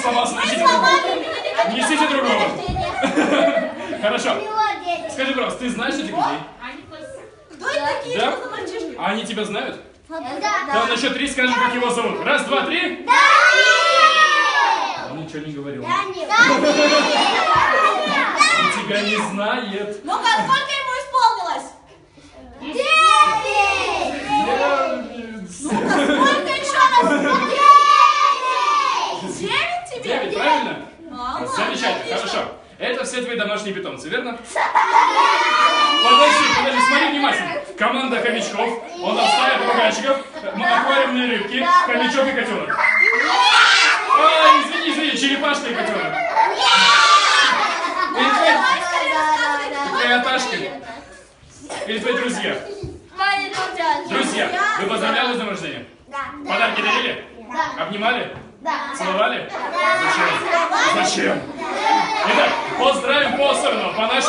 сломался, несите другого. Несите другого. Хорошо. Скажи, пожалуйста, ты знаешь этих людей? Кто это такие? Да? А они тебя знают? Да. Да, на счет три скажем, как его зовут. Раз, два, три. Он ничего не говорил. Он тебя не знает. Ну-ка, сколько ему исполнилось? Ну-ка, сколько еще раз? Девять правильно? Молодец, Замечательно, отлично. хорошо. Это все твои домашние питомцы, верно? Подожди, подожди, смотри внимательно. Команда хомячков, он стая попугайчиков, аквариумные рыбки, хомячок и котенок. Ой, извини, извини, черепашка и котенок. Или твои, твои аташки, или твои друзья. Друзья, вы поздравляли с днем рождения? Подарки дарили? Обнимали? Целовали? Зачем? Зачем? Итак, поздравим по особенному, по нашему